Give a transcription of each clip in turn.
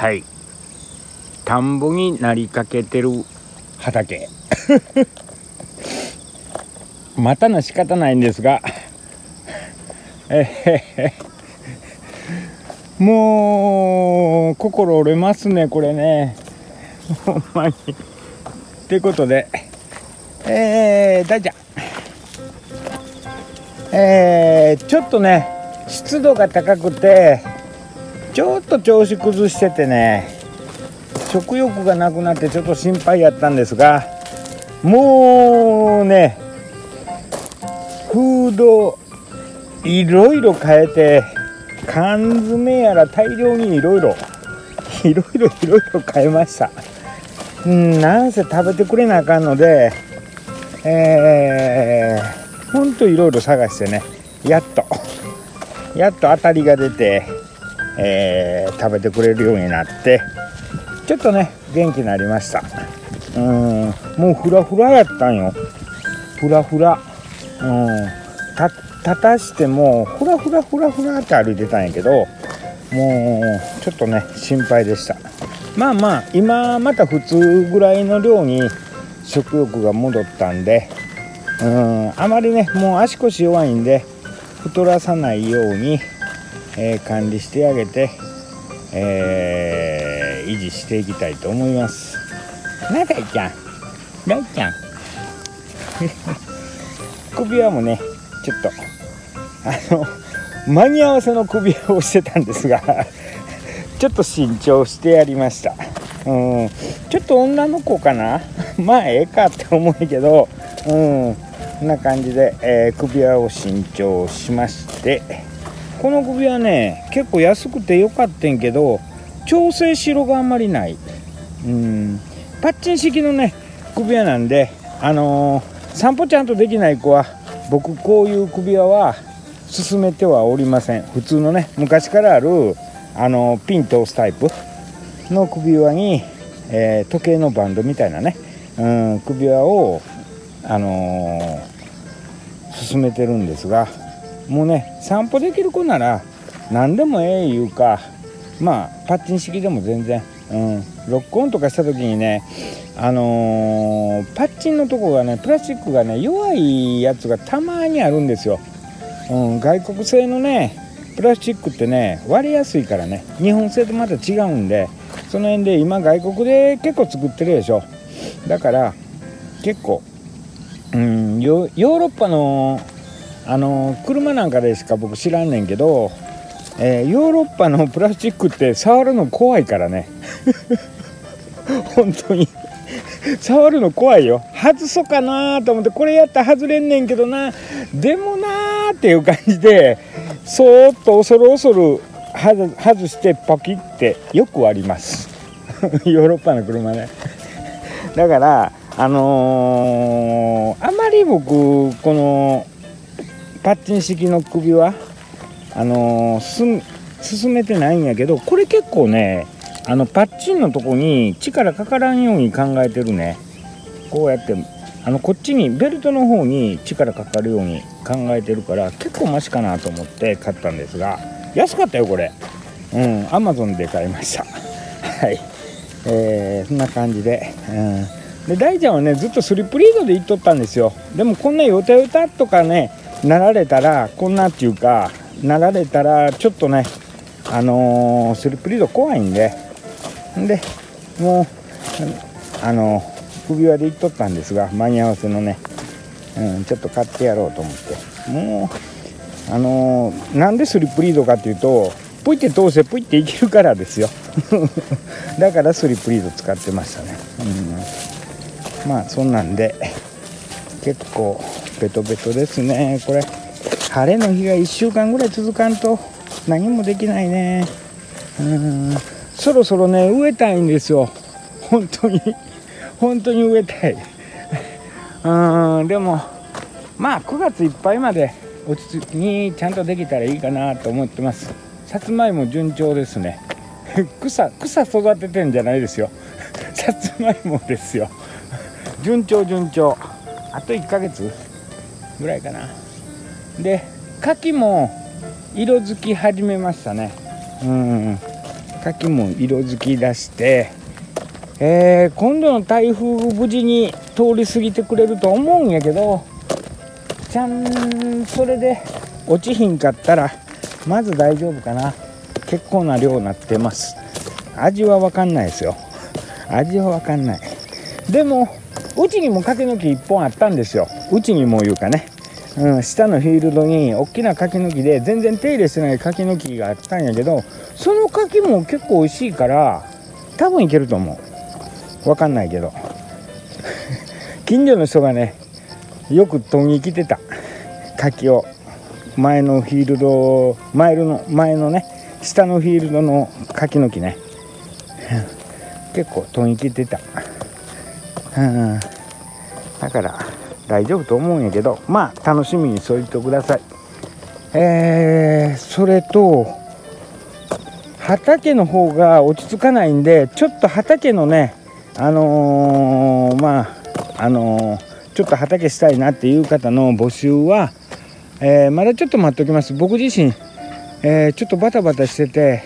はい。田んぼになりかけてる。畑。またの仕方ないんですが。もう心折れますねこれね。ほんまに。ってことで。えー、大ちゃん。えー、ちょっとね湿度が高くてちょっと調子崩しててね食欲がなくなってちょっと心配やったんですがもうねフードいろいろ変えて缶詰やら大量にいろいろいろいろいろいろ変えました。うんなんせ食べてくれなあかんのでえー、ほんといろいろ探してねやっとやっと当たりが出て、えー、食べてくれるようになってちょっとね元気になりました。うんもうフラフラやったんよ。フラフラ。うん立たしてもフラフラフラフラって歩いてたんやけどもうちょっとね心配でした。まあまあ今また普通ぐらいの量に食欲が戻ったんでうんあまりねもう足腰弱いんで太らさないように、えー、管理してあげて、えー、維持していきたいと思います。な大ちゃん？大ちゃん？首輪もねちょっとあの間に合わせの首輪をしてたんですが ちょっと新調してやりました。うん。ちょっと女の子かな？まあええかって思うけどうん。こんな感じで、えー、首輪を新調しましてこの首輪ね結構安くてよかったんけど調整しろがあんまりない。うん。パッチン式のね首輪なんであのー、散歩ちゃんとできない子は僕こういう首輪は勧めてはおりません。普通のね昔からあるあのピン通すタイプの首輪に、えー、時計のバンドみたいなね、うん、首輪を、あのー、進めてるんですがもうね散歩できる子なら何でもええいうかまあパッチン式でも全然、うん、ロックオンとかした時にねあのー、パッチンのとこがねプラスチックがね弱いやつがたまにあるんですよ、うん、外国製のねプラスチックってね割れやすいからね。日本製とまた違うんでその辺で今外国で結構作ってるでしょ。だから結構うんヨーロッパのあの車なんかでしか僕知らんねんけど、えー、ヨーロッパのプラスチックって触るの怖いからね。本当に。触るの怖いよ。外そうかなと思ってこれやったら外れんねんけどな。でもなーっていう感じでそーっと恐る恐る外してパキってよくあります。ヨーロッパの車ね。だからあのー、あまり僕このパッチン式の首はあのー、進めてないんやけどこれ結構ねあのパッチンのとこに力かからんように考えてるね。こうやってあのこっちにベルトの方に力かかるように考えてるから結構マシかなと思って買ったんですが安かったよこれ。うんアマゾンで買いました。はい。えー、そんな感じで。うん。で大ちゃんはねずっとスリップリードで行っとったんですよ。でもこんなヨタヨタとかねなられたらこんなっていうかなられたらちょっとねあのー、スリップリード怖いんで。んでもうあの首輪で行っとったんですが間に合わせのね、うん、ちょっと買ってやろうと思って。もうあのー、なんでスリップリードかっていうとポイって通せポイっていけるからですよ。だからスリップリード使ってましたね、うん、まあそんなんで結構ベトベトですね。これ晴れの日が1週間ぐらい続かんと何もできないね。うん。そろそろね植えたいんですよ。本当に。本当に植えたい。うん。でもまあ9月いっぱいまで落ち着きにちゃんとできたらいいかなと思ってます。さつまいも順調ですね。草草育ててんじゃないですよ。さつまいもですよ。順調順調。あと1ヶ月？ぐらいかな。で柿も色づき始めましたね。うん。柿も色づき出してえー、今度の台風無事に通り過ぎてくれると思うんやけどちゃんそれで落ちひんかったらまず大丈夫かな。結構な量になってます。味は分かんないですよ。味は分かんない。でもうちにも柿の木1本あったんですよ。うちにもいうかね、うん、下のフィールドに大きな柿の木で全然手入れしてない柿の木があったんやけどその柿も結構美味しいから多分いけると思う。わかんないけど。近所の人がねよく飛びに来てた。柿を。前のフィールド前の前のね下のフィールドの柿の木ね。結構飛びに来てた。うんだから大丈夫と思うんやけどまあ楽しみにしといてください。えー、それと畑の方が落ち着かないんでちょっと畑のねあのー、まああのー、ちょっと畑したいなっていう方の募集は、えー、まだちょっと待っておきます。僕自身、えちょっとバタバタしてて、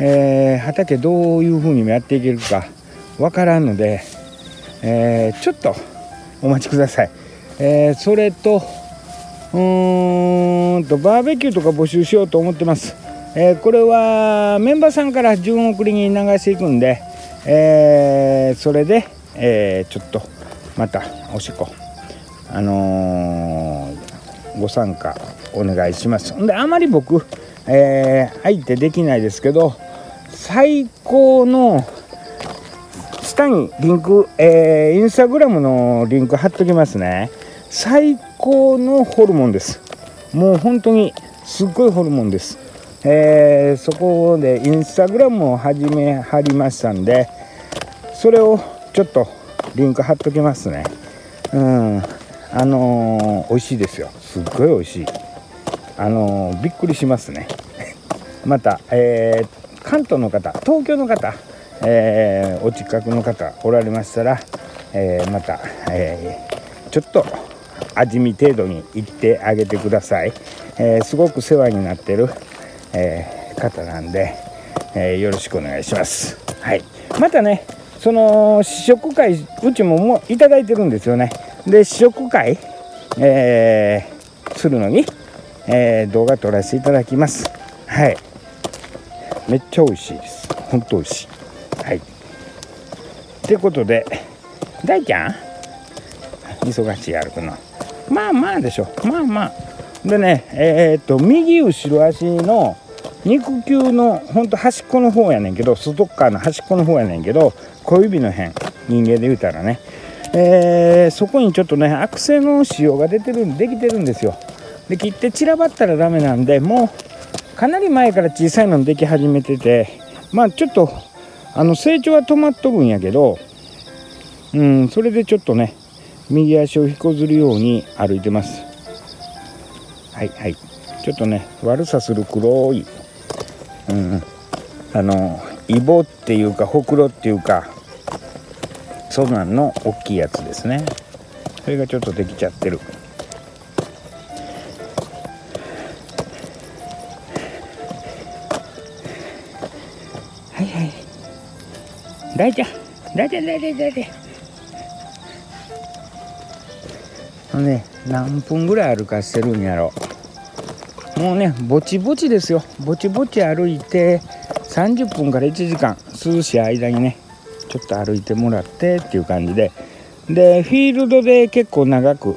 え畑どういう風にやっていけるかわからんので、えちょっとお待ちください、えそれとうんとバーベキューとか募集しようと思ってます、えこれはメンバーさんから順送りに流していくんでえー、それで、え、ちょっとまたおしっこあの、ご参加お願いします。んであまり僕、えー、相手できないですけど最高の下にリンク、えー、インスタグラムのリンク貼っときますね。最高のホルモンです。もう本当にすっごいホルモンです。えー、そこでインスタグラムを始めはりましたんでそれをちょっとリンク貼っときますね。うん。あのー、美味しいですよ。すっごい美味しい。あのー、びっくりしますね。また、えー、関東の方東京の方、えお近くの方おられましたら、えまた、えーちょっと味見程度に行ってあげてください、えすごく世話になってるえ、方なんで、え、よろしくお願いします。はい、またねその試食会うちももういただいてるんですよね。で試食会、え、するのに、え動画撮らせていただきます。はい。めっちゃ美味しいです。ほんと美味し。い。ということで、大ちゃん？忙しい歩くの。まあまあでしょ。まあまあ。でね、えー、っと、右後ろ足の肉球のほんと端っこの方やねんけど外側の端っこの方やねんけど小指の辺人間で言うたらね、えー、そこにちょっとねアクセの仕様が出てるんできてるんですよで切って散らばったらダメなんでもうかなり前から小さいのでき始めててまあちょっとあの成長は止まっとるんやけどうんそれでちょっとね右足を引こずるように歩いてます。はいはい。ちょっとね悪さする黒いうん、あのイボっていうかほくろっていうかそんなんの大きいやつですね。それがちょっとできちゃってる。大ちゃん大ちゃん大ちゃん大ちゃんね何分ぐらい歩かしてるんやろ。もうねぼちぼちですよ。ぼちぼち歩いて30分から1時間涼しい間にねちょっと歩いてもらってっていう感じで。でフィールドで結構長く。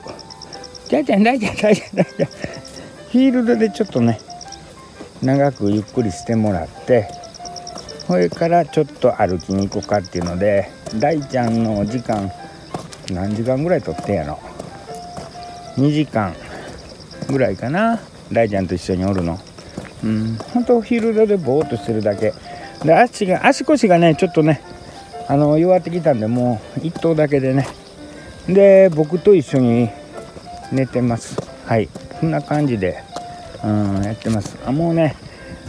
じゃじゃん大ちゃん大ちゃん大ちゃんフィールドでちょっとね長くゆっくりしてもらって。それからちょっと歩きに行こうかっていうので大ちゃんの時間何時間ぐらいとってんやろ？2時間ぐらいかな？大ちゃんと一緒におるの。うん本当フィールドでぼーっとしてるだけ。で足が足腰がねちょっとねあの弱ってきたんでもう1頭だけでね。で僕と一緒に寝てます。はい。こんな感じでうんやってます。あもうね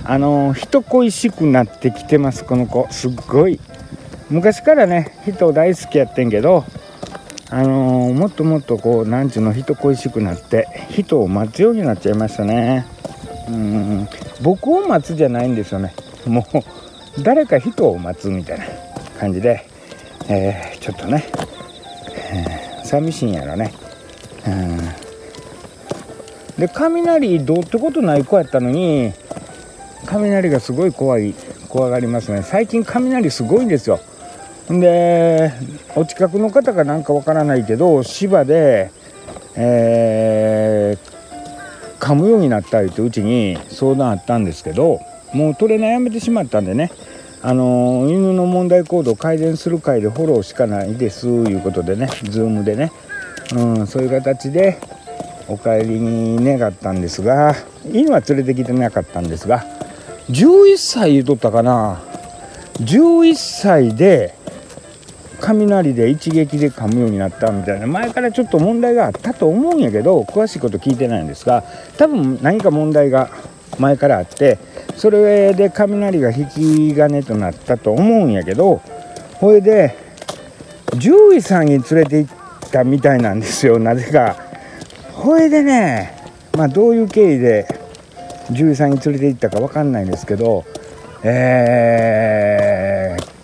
あの人恋しくなってきてますこの子。すっごい。昔からね人大好きやってんけどあのー、もっともっとこうなんちゅうの人恋しくなって人を待つようになっちゃいましたね。うん。僕を待つじゃないんですよね。もう誰か人を待つみたいな感じで、えー、ちょっとね、えー、寂しいんやろね。うん。で雷どうってことない子やったのに雷がすごい怖い怖がりますね。最近雷すごいんですよ。でお近くの方かなんかわからないけど芝で、えー、噛むようになったりとうちに相談あったんですけどもうトレーナーやめてしまったんでね。あの犬の問題行動改善する会でフォローしかないですいうことでね Zoom でね、うん、そういう形でお帰りに願ったんですが犬は連れてきてなかったんですが11歳言うとったかな。11歳で雷で一撃で噛むようになったみたいな。前からちょっと問題があったと思うんやけど詳しいこと聞いてないんですが多分何か問題が前からあってそれで雷が引き金となったと思うんやけどほいで獣医さんに連れて行ったみたいなんですよなぜか。ほいでねまあどういう経緯で獣医さんに連れて行ったか分かんないですけどえー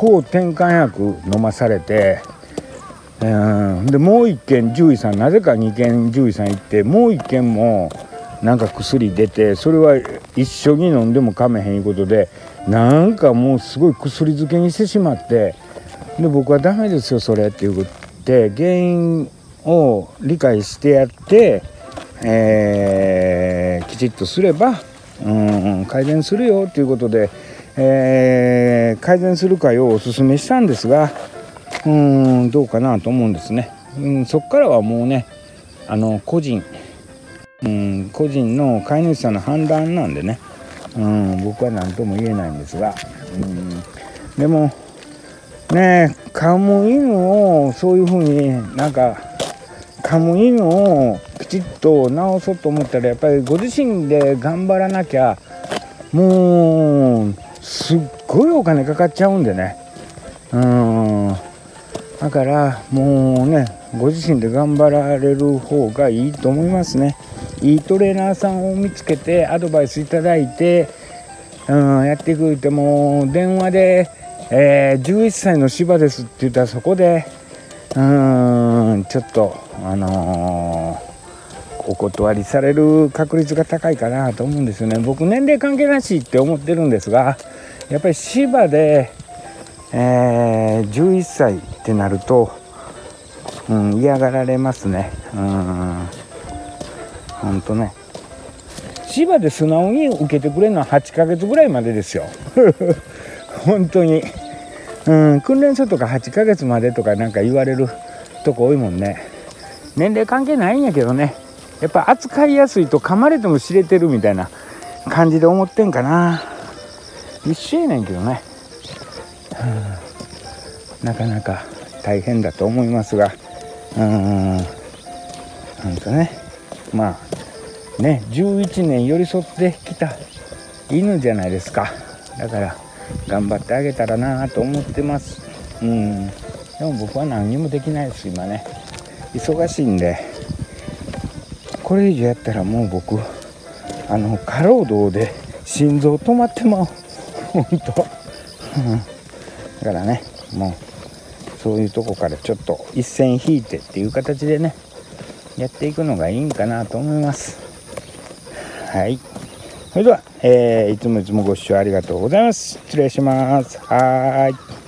抗転換薬飲まされて、うん、でもう一軒獣医さんなぜか2軒獣医さん行ってもう一軒もなんか薬出てそれは一緒に飲んでもかめへんいうことでなんかもうすごい薬漬けにしてしまってで僕はダメですよそれって言って原因を理解してやって、えー、きちっとすれば、うん、改善するよっていうことで、えー、改善する会をおすすめしたんですがうんどうかなと思うんですね、うん、そこからはもうねあの個人うん、個人の飼い主さんの判断なんでね、うん、僕は何とも言えないんですが、うん、でもね噛む犬をそういうふうになんか噛む犬をきちっと治そうと思ったらやっぱりご自身で頑張らなきゃもうすっごいお金かかっちゃうんでね。うん。だからもうねご自身で頑張られる方がいいと思いますね。いいトレーナーさんを見つけてアドバイスいただいて、うん、やってくれても電話で、えー、11歳の芝ですって言ったらそこでうん。んちょっとあのー、お断りされる確率が高いかなと思うんですよね。僕年齢関係なしって思ってるんですがやっぱり芝で、えー、11歳ってなると、うん、嫌がられますね。うんほんとね。芝で素直に受けてくれるのは8ヶ月ぐらいまでですよ。本当に。うん訓練所とか8ヶ月までとかなんか言われるとこ多いもんね。年齢関係ないんやけどね。やっぱ扱いやすいと噛まれても知れてるみたいな感じで思ってんかな。一緒やねんけどね、なかなか大変だと思いますが。うん。ほんとね。まあね。11年寄り添ってきた犬じゃないですか。だから頑張ってあげたらなと思ってます。うん。でも僕は何にもできないです今ね。忙しいんで。これ以上やったらもう僕あの過労働で心臓止まってまう。ほん。と、だからねもうそういうとこからちょっと一線引いてっていう形でねやっていくのがいいんかなと思います。はい。それでは、えー、いつもいつもご視聴ありがとうございます。失礼します。はい。